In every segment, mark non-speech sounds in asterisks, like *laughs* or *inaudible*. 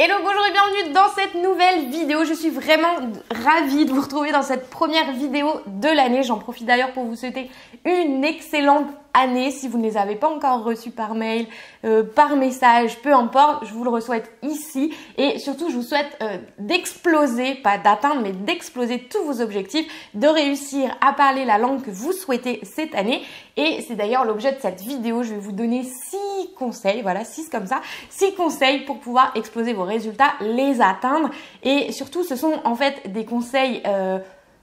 Hello, bonjour et bienvenue dans cette nouvelle vidéo. Je suis vraiment ravie de vous retrouver dans cette première vidéo de l'année. J'en profite d'ailleurs pour vous souhaiter une excellente année. Si vous ne les avez pas encore reçus par mail, euh, par message, peu importe, je vous le souhaite ici. Et surtout, je vous souhaite euh, d'exploser, pas d'atteindre, mais d'exploser tous vos objectifs, de réussir à parler la langue que vous souhaitez cette année. Et c'est d'ailleurs l'objet de cette vidéo. Je vais vous donner six conseils, voilà, six comme ça, six conseils pour pouvoir exploser vos résultats, les atteindre. Et surtout, ce sont en fait des conseils... Euh,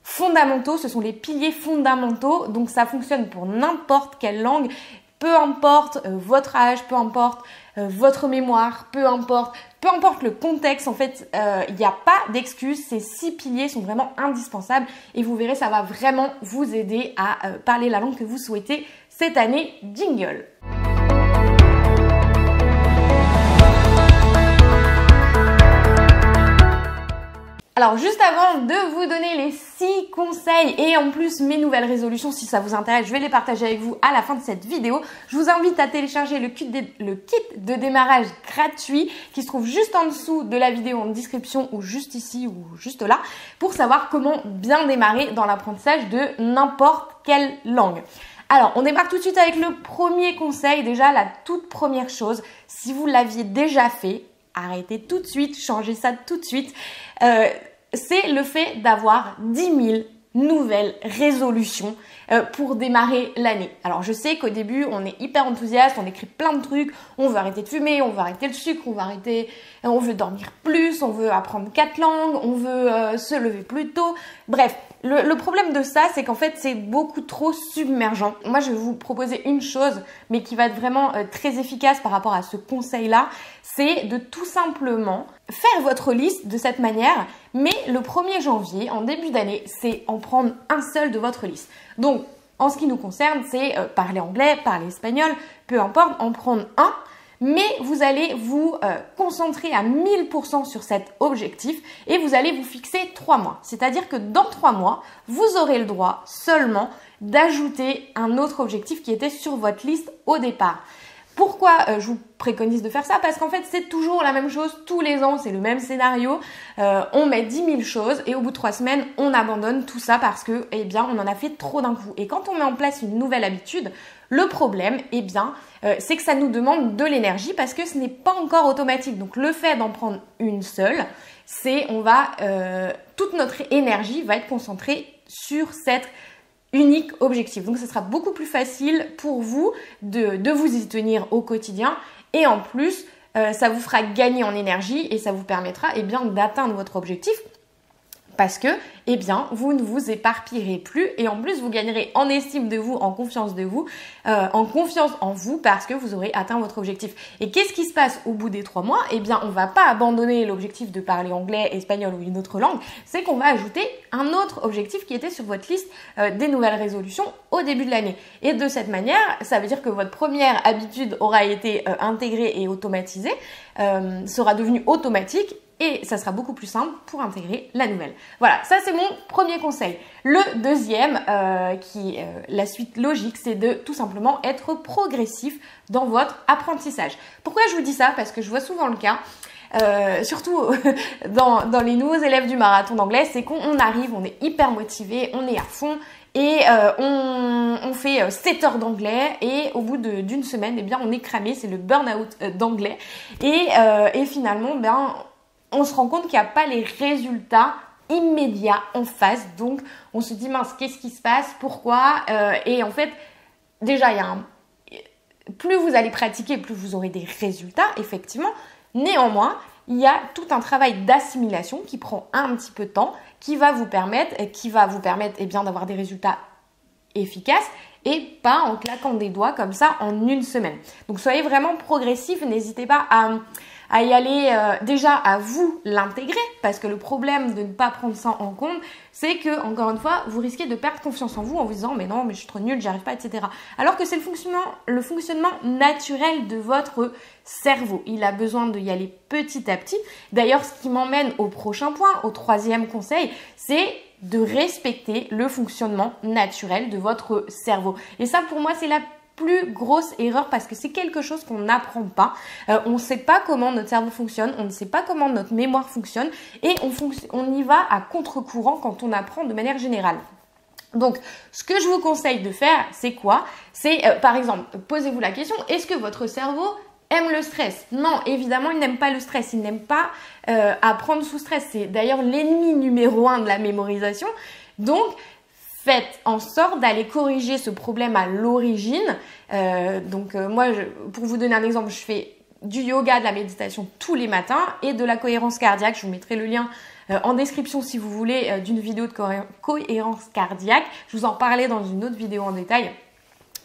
fondamentaux, ce sont les piliers fondamentaux, donc ça fonctionne pour n'importe quelle langue, peu importe euh, votre âge, peu importe euh, votre mémoire, peu importe, peu importe le contexte, en fait, il n'y a pas d'excuses, ces six piliers sont vraiment indispensables et vous verrez, ça va vraiment vous aider à parler la langue que vous souhaitez cette année. Jingle Alors juste avant de vous donner les 6 conseils et en plus mes nouvelles résolutions, si ça vous intéresse, je vais les partager avec vous à la fin de cette vidéo. Je vous invite à télécharger le kit, de, démarrage gratuit qui se trouve juste en dessous de la vidéo en description ou juste ici ou juste là pour savoir comment bien démarrer dans l'apprentissage de n'importe quelle langue. Alors, on démarre tout de suite avec le premier conseil. Déjà, la toute première chose, si vous l'aviez déjà fait, arrêtez tout de suite, changez ça tout de suite. Euh, c'est le fait d'avoir 10 000 nouvelles résolutions euh, pour démarrer l'année. Alors je sais qu'au début on est hyper enthousiaste, on écrit plein de trucs, on veut arrêter de fumer, on veut arrêter le sucre, on veut arrêter, on veut dormir plus, on veut apprendre quatre langues, on veut euh, se lever plus tôt. Bref, le, problème de ça, c'est qu'en fait, c'est beaucoup trop submergent. Moi, je vais vous proposer une chose, mais qui va être vraiment euh, très efficace par rapport à ce conseil-là, c'est de tout simplement faire votre liste de cette manière, mais le 1er janvier, en début d'année, c'est en prendre un seul de votre liste. Donc, en ce qui nous concerne, c'est euh, parler anglais, parler espagnol, peu importe, en prendre un mais vous allez vous euh, concentrer à 1000% sur cet objectif et vous allez vous fixer 3 mois. C'est-à-dire que dans 3 mois, vous aurez le droit seulement d'ajouter un autre objectif qui était sur votre liste au départ. Pourquoi euh, je vous préconise de faire ça? Parce qu'en fait, c'est toujours la même chose tous les ans, c'est le même scénario. Euh, on met 10 000 choses et au bout de 3 semaines, on abandonne tout ça parce que, eh bien, on en a fait trop d'un coup. Et quand on met en place une nouvelle habitude, le problème, eh bien, euh, c'est que ça nous demande de l'énergie parce que ce n'est pas encore automatique. Donc, le fait d'en prendre une seule, c'est on va toute notre énergie va être concentrée sur cette unique objectif. Donc ce sera beaucoup plus facile pour vous de, vous y tenir au quotidien et en plus euh, ça vous fera gagner en énergie et ça vous permettra eh d'atteindre votre objectif parce que, eh bien, vous ne vous éparpillerez plus et en plus, vous gagnerez en estime de vous, en confiance de vous, euh, en confiance en vous parce que vous aurez atteint votre objectif. Et qu'est-ce qui se passe au bout des trois mois? Eh bien, on va pas abandonner l'objectif de parler anglais, espagnol ou une autre langue, c'est qu'on va ajouter un autre objectif qui était sur votre liste euh, des nouvelles résolutions au début de l'année. Et de cette manière, ça veut dire que votre première habitude aura été euh, intégrée et automatisée, sera devenue automatique et ça sera beaucoup plus simple pour intégrer la nouvelle. Voilà, ça c'est mon premier conseil. Le deuxième, euh, qui est euh, la suite logique, c'est de tout simplement être progressif dans votre apprentissage. Pourquoi je vous dis ça? Parce que je vois souvent le cas. Euh, surtout *laughs* dans, les nouveaux élèves du marathon d'anglais, c'est qu'on arrive, on est hyper motivé, on est à fond et on, on, fait 7 heures d'anglais et au bout d'une semaine, eh bien, on est cramé, c'est le burn-out d'anglais et, et finalement, ben, on se rend compte qu'il n'y a pas les résultats immédiats en face. Donc, on se dit, mince, qu'est-ce qui se passe? Pourquoi? Euh, Et en fait, déjà, plus vous allez pratiquer, plus vous aurez des résultats, effectivement. Néanmoins, il y a tout un travail d'assimilation qui prend un petit peu de temps, qui va vous permettre, qui va vous permettre eh bien, d'avoir des résultats efficaces et pas en claquant des doigts comme ça en une semaine. Donc soyez vraiment progressif, n'hésitez pas à à y aller euh, déjà à vous l'intégrer parce que le problème de ne pas prendre ça en compte c'est que encore une fois vous risquez de perdre confiance en vous en vous disant mais non mais je suis trop nulle j'y arrive pas etc alors que c'est le fonctionnement le fonctionnement naturel de votre cerveau. Il a besoin de y aller petit à petit. D'ailleurs ce qui m'emmène au prochain point au troisième conseil c'est de respecter le fonctionnement naturel de votre cerveau. Et ça pour moi c'est la plus grosse erreur parce que c'est quelque chose qu'on n'apprend pas. Euh, on ne sait pas comment notre cerveau fonctionne, on ne sait pas comment notre mémoire fonctionne et on, y va à contre-courant quand on apprend de manière générale. Donc, ce que je vous conseille de faire, c'est quoi? C'est, euh, par exemple, posez-vous la question, est-ce que votre cerveau aime le stress? Non, évidemment, il n'aime pas le stress, il n'aime pas euh, apprendre sous stress. C'est d'ailleurs l'ennemi numéro un de la mémorisation. Donc, faites en sorte d'aller corriger ce problème à l'origine. Euh, donc, moi, pour vous donner un exemple, je fais du yoga, de la méditation tous les matins et de la cohérence cardiaque. Je vous mettrai le lien euh, en description si vous voulez euh, d'une vidéo de cohérence cardiaque. Je vous en parlais dans une autre vidéo en détail,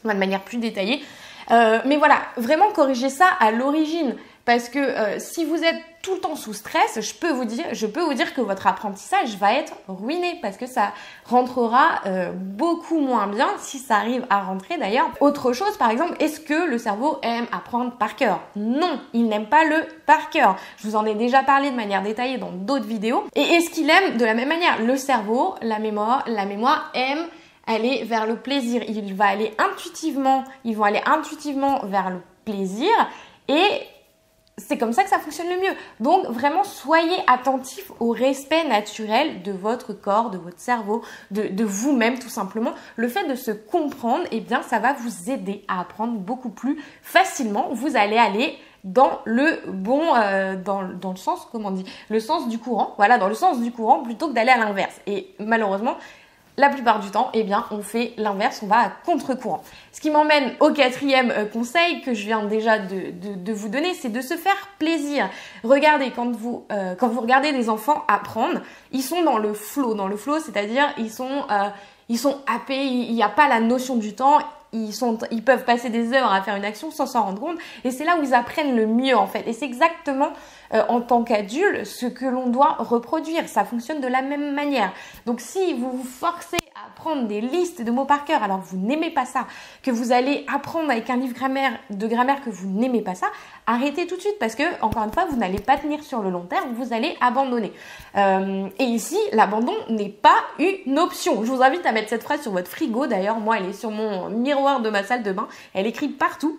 de manière plus détaillée. Euh, mais voilà, vraiment corriger ça à l'origine. Parce que euh, si vous êtes tout le temps sous stress, je peux vous dire, je peux vous dire que votre apprentissage va être ruiné parce que ça rentrera euh, beaucoup moins bien si ça arrive à rentrer d'ailleurs. Autre chose, par exemple, est-ce que le cerveau aime apprendre par cœur? Non, il n'aime pas le par cœur. Je vous en ai déjà parlé de manière détaillée dans d'autres vidéos. Et est-ce qu'il aime de la même manière? Le cerveau, la mémoire, la mémoire aime aller vers le plaisir. Il va aller intuitivement, ils vont aller intuitivement vers le plaisir et c'est comme ça que ça fonctionne le mieux. Donc vraiment, soyez attentifs au respect naturel de votre corps, de votre cerveau, de, vous-même tout simplement. Le fait de se comprendre, eh bien, ça va vous aider à apprendre beaucoup plus facilement. Vous allez aller dans le bon, euh, dans, dans, le sens, comment on dit, le sens du courant. Voilà, dans le sens du courant plutôt que d'aller à l'inverse. Et malheureusement, la plupart du temps, eh bien, on fait l'inverse, on va à contre-courant. Ce qui m'emmène au quatrième euh, conseil que je viens déjà de, vous donner, c'est de se faire plaisir. Regardez, quand vous, euh, regardez des enfants apprendre, ils sont dans le flow, dans le flow, c'est-à-dire ils sont, euh, ils sont happés, il n'y a pas la notion du temps, ils, peuvent passer des heures à faire une action sans s'en rendre compte. Et c'est là où ils apprennent le mieux en fait. Et c'est exactement en tant qu'adulte ce que l'on doit reproduire. Ça fonctionne de la même manière. Donc si vous vous forcez apprendre des listes de mots par cœur alors vous n'aimez pas ça, que vous allez apprendre avec un livre de grammaire que vous n'aimez pas ça, arrêtez tout de suite parce que, encore une fois, vous n'allez pas tenir sur le long terme, vous allez abandonner. Euh, et ici, l'abandon n'est pas une option. Je vous invite à mettre cette phrase sur votre frigo. D'ailleurs, moi, elle est sur mon miroir de ma salle de bain. Elle écrit partout.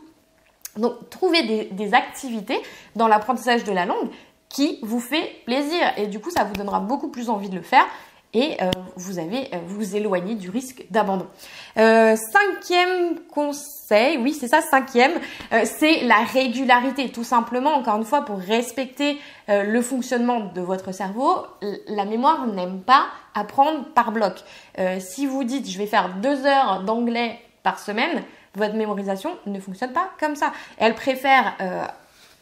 Donc, trouvez des activités dans l'apprentissage de la langue qui vous fait plaisir. Et du coup, ça vous donnera beaucoup plus envie de le faire et euh, vous avez euh, vous éloignez du risque d'abandon. Euh, cinquième conseil, oui c'est ça, cinquième, c'est la régularité. Tout simplement, encore une fois, pour respecter le fonctionnement de votre cerveau, la mémoire n'aime pas apprendre par bloc. si vous dites je vais faire deux heures d'anglais par semaine, votre mémorisation ne fonctionne pas comme ça. Elle préfère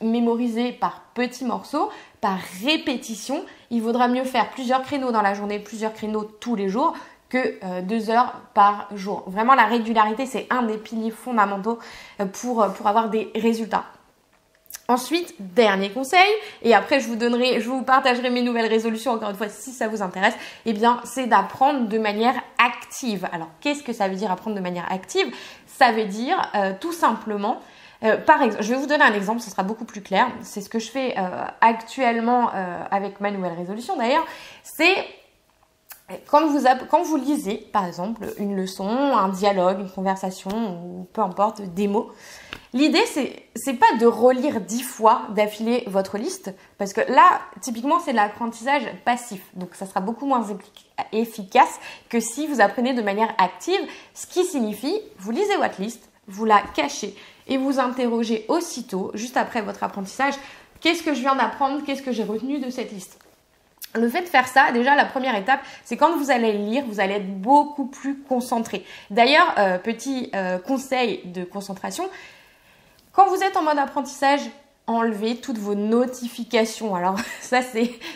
mémoriser par petits morceaux, par répétition. Il vaudra mieux faire plusieurs créneaux dans la journée, plusieurs créneaux tous les jours que euh, deux heures par jour. Vraiment, la régularité, c'est un des piliers fondamentaux euh, pour, euh, pour avoir des résultats. Ensuite, dernier conseil, et après je vous donnerai, je vous partagerai mes nouvelles résolutions encore une fois si ça vous intéresse, eh bien c'est d'apprendre de manière active. Alors qu'est-ce que ça veut dire apprendre de manière active? Ça veut dire tout simplement euh, par exemple, je vais vous donner un exemple, ce sera beaucoup plus clair. C'est ce que je fais euh, actuellement euh, avec ma nouvelle résolution d'ailleurs. C'est quand vous, lisez, par exemple, une leçon, un dialogue, une conversation, ou peu importe, des mots, l'idée, c'est, c'est pas de relire dix fois d'affilée votre liste, parce que là, typiquement, c'est de l'apprentissage passif. Donc, ça sera beaucoup moins efficace que si vous apprenez de manière active, ce qui signifie, vous lisez votre liste, vous la cachez et vous interrogez aussitôt, juste après votre apprentissage, qu'est-ce que je viens d'apprendre, qu'est-ce que j'ai retenu de cette liste. Le fait de faire ça, déjà la première étape, c'est quand vous allez lire, vous allez être beaucoup plus concentré. D'ailleurs, euh, petit euh, conseil de concentration, quand vous êtes en mode apprentissage, enlevez toutes vos notifications. Alors *laughs* ça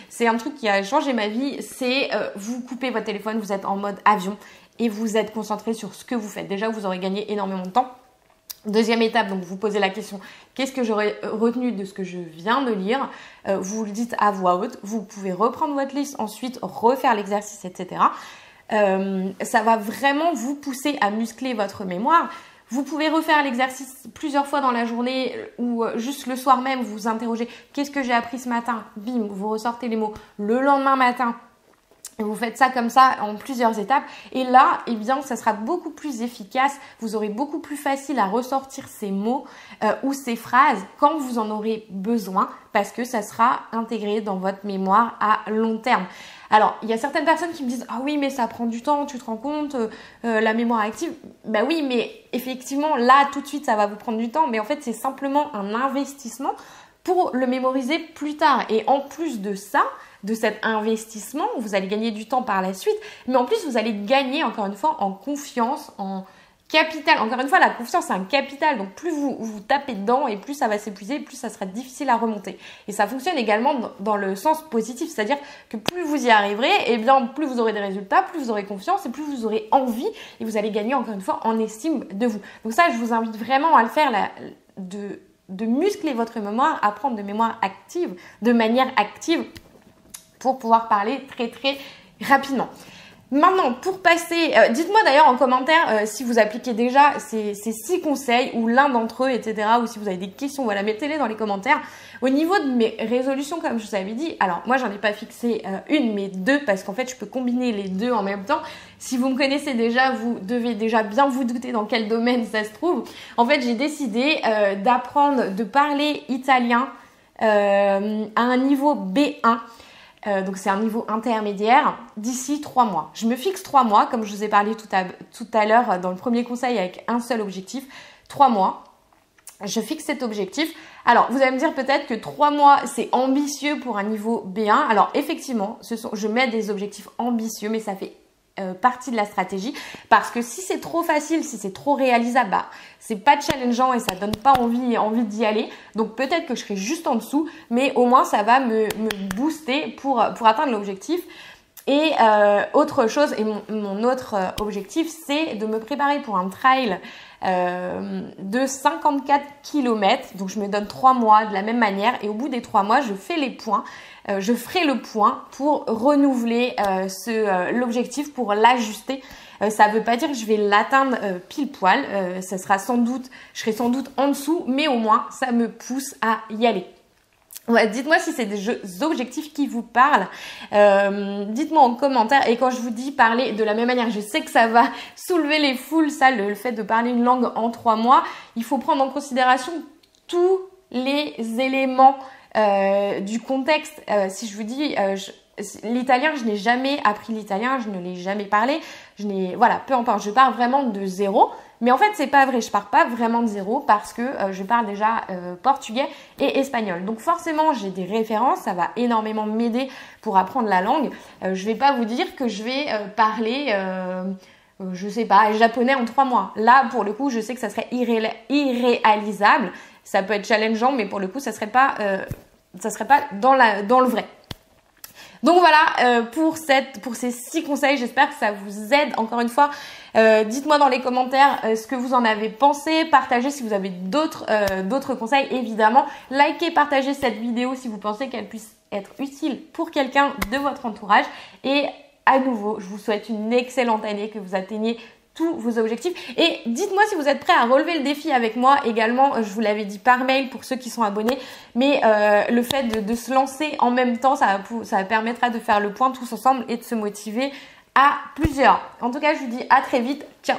c'est un truc qui a changé ma vie, c'est euh, vous coupez votre téléphone, vous êtes en mode avion et vous êtes concentré sur ce que vous faites. Déjà vous aurez gagné énormément de temps. Deuxième étape, donc vous posez la question, qu'est-ce que j'aurais retenu de ce que je viens de lire? Euh, Vous le dites à voix haute, vous pouvez reprendre votre liste, ensuite refaire l'exercice, etc. Euh, ça va vraiment vous pousser à muscler votre mémoire. Vous pouvez refaire l'exercice plusieurs fois dans la journée ou euh, juste le soir même, vous vous interrogez, qu'est-ce que j'ai appris ce matin? Bim, vous ressortez les mots. Le lendemain matin, vous faites ça comme ça en plusieurs étapes. Et là, eh bien, ça sera beaucoup plus efficace. Vous aurez beaucoup plus facile à ressortir ces mots euh, ou ces phrases quand vous en aurez besoin parce que ça sera intégré dans votre mémoire à long terme. Alors, il y a certaines personnes qui me disent Ah oui, mais ça prend du temps, tu te rends compte, euh, euh, la mémoire active. Bah oui, mais effectivement, là, tout de suite, ça va vous prendre du temps. Mais en fait, c'est simplement un investissement pour le mémoriser plus tard. Et en plus de ça, de cet investissement, vous allez gagner du temps par la suite, mais en plus vous allez gagner encore une fois en confiance, en capital. Encore une fois, la confiance c'est un capital, donc plus vous vous tapez dedans et plus ça va s'épuiser, plus ça sera difficile à remonter. Et ça fonctionne également dans le sens positif, c'est-à-dire que plus vous y arriverez, et eh bien plus vous aurez des résultats, plus vous aurez confiance et plus vous aurez envie et vous allez gagner encore une fois en estime de vous. Donc ça, je vous invite vraiment à le faire de muscler votre mémoire, apprendre de mémoire active, de manière active pour pouvoir parler très très rapidement. Maintenant, pour passer, euh, dites-moi d'ailleurs en commentaire euh, si vous appliquez déjà ces, six conseils ou l'un d'entre eux, etc. Ou si vous avez des questions, voilà, mettez-les dans les commentaires. Au niveau de mes résolutions, comme je vous avais dit, alors moi j'en ai pas fixé euh, une, mais deux, parce qu'en fait je peux combiner les deux en même temps. Si vous me connaissez déjà, vous devez déjà bien vous douter dans quel domaine ça se trouve. En fait, j'ai décidé d'apprendre, de parler italien à un niveau B1. Euh, donc c'est un niveau intermédiaire, d'ici trois mois. Je me fixe trois mois, comme je vous ai parlé tout à, l'heure dans le premier conseil avec un seul objectif, trois mois. Je fixe cet objectif. Alors, vous allez me dire peut-être que trois mois, c'est ambitieux pour un niveau B1. Alors, effectivement, je mets des objectifs ambitieux, mais ça fait euh, partie de la stratégie parce que si c'est trop facile, si c'est trop réalisable, bah, c'est pas challengeant et ça donne pas envie, envie d'y aller. Donc peut-être que je serai juste en dessous, mais au moins ça va me, me booster pour, pour atteindre l'objectif. Et euh, autre chose, et mon, autre euh, objectif, c'est de me préparer pour un trail de 54 km. Donc je me donne trois mois de la même manière et au bout des trois mois, je fais les points. Euh, je ferai le point pour renouveler euh, ce l'objectif, pour l'ajuster. ça ne veut pas dire que je vais l'atteindre pile poil. ça sera sans doute, je serai sans doute en dessous, mais au moins ça me pousse à y aller. Dites-moi si c'est des objectifs qui vous parlent. Euh, dites-moi en commentaire. Et quand je vous dis parler de la même manière, je sais que ça va *laughs* soulever les foules, ça, le, fait de parler une langue en trois mois. Il faut prendre en considération tous les éléments euh, du contexte. Euh, si je vous dis, l'italien, je n'ai jamais appris l'italien, je ne l'ai jamais parlé. Je n'ai, voilà, peu importe. Je pars vraiment de zéro. Mais en fait, c'est pas vrai. Je pars pas vraiment de zéro parce que euh, je parle déjà euh, portugais et espagnol. Donc forcément, j'ai des références. Ça va énormément m'aider pour apprendre la langue. Euh, je vais pas vous dire que je vais parler, je sais pas, japonais en trois mois. Là, pour le coup, je sais que ça serait irréalisable. Ça peut être challengeant, mais pour le coup, ça serait pas, ça serait pas dans le vrai. Donc voilà euh, pour ces six conseils. J'espère que ça vous aide. Encore une fois, euh, dites-moi dans les commentaires euh, ce que vous en avez pensé. Partagez si vous avez d'autres d'autres conseils évidemment. Likez, partagez cette vidéo si vous pensez qu'elle puisse être utile pour quelqu'un de votre entourage. Et à nouveau, je vous souhaite une excellente année, que vous atteigniez tous vos objectifs. Et dites-moi si vous êtes prêts à relever le défi avec moi également. Je vous l'avais dit par mail pour ceux qui sont abonnés. Mais euh, le fait de, se lancer en même temps, ça, ça permettra de faire le point tous ensemble et de se motiver à plusieurs. En tout cas, je vous dis à très vite. Ciao